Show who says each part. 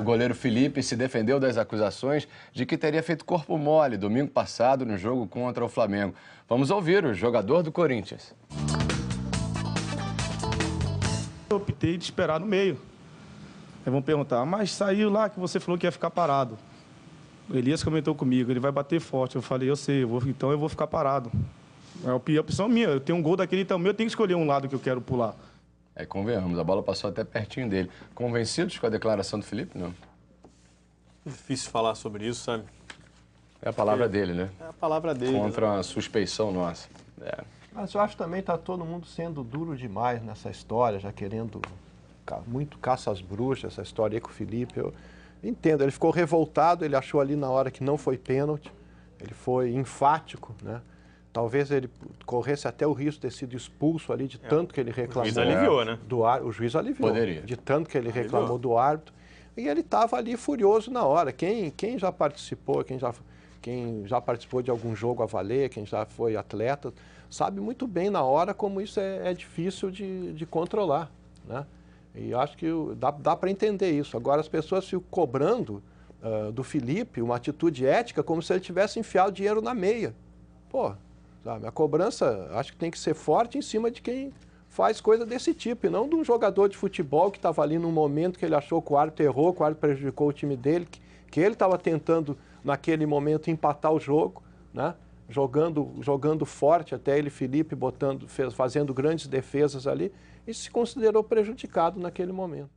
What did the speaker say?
Speaker 1: O goleiro Felipe se defendeu das acusações de que teria feito corpo mole domingo passado no jogo contra o Flamengo. Vamos ouvir o jogador do Corinthians.
Speaker 2: Eu optei de esperar no meio. Aí vão perguntar, mas saiu lá que você falou que ia ficar parado. O Elias comentou comigo, ele vai bater forte. Eu falei, eu sei, eu vou, então eu vou ficar parado. É a opção minha. Eu tenho um gol daquele tamanho, eu tenho que escolher um lado que eu quero pular.
Speaker 1: É, convenhamos, a bola passou até pertinho dele. Convencidos com a declaração do Felipe? Não.
Speaker 3: Difícil falar sobre isso, sabe?
Speaker 1: É a palavra dele, né?
Speaker 3: É a palavra dele.
Speaker 1: Contra uma suspeição nossa. É.
Speaker 4: Mas eu acho também está todo mundo sendo duro demais nessa história, já querendo muito caça às bruxas, essa história aí com o Felipe. Eu entendo, ele ficou revoltado, ele achou ali na hora que não foi pênalti, ele foi enfático, né? Talvez ele corresse até o risco de ter sido expulso ali de é. tanto que ele reclamou. O
Speaker 3: juiz aliviou, né?
Speaker 4: Do ar, o juiz aliviou.
Speaker 1: Poderia.
Speaker 4: De tanto que ele reclamou aliviou. do árbitro. E ele estava ali furioso na hora. Quem, quem já participou, quem já, quem já participou de algum jogo a valer, quem já foi atleta, sabe muito bem na hora como isso é, é difícil de, de controlar. Né? E acho que dá, dá para entender isso. Agora, as pessoas ficam cobrando uh, do Felipe uma atitude ética como se ele tivesse enfiado dinheiro na meia. Pô, Sabe? A cobrança acho que tem que ser forte em cima de quem faz coisa desse tipo, e não de um jogador de futebol que estava ali num momento que ele achou que o árbitro errou, que o árbitro prejudicou o time dele, que, que ele estava tentando, naquele momento, empatar o jogo, né? jogando, jogando forte, até ele, Felipe, botando, fez, fazendo grandes defesas ali, e se considerou prejudicado naquele momento.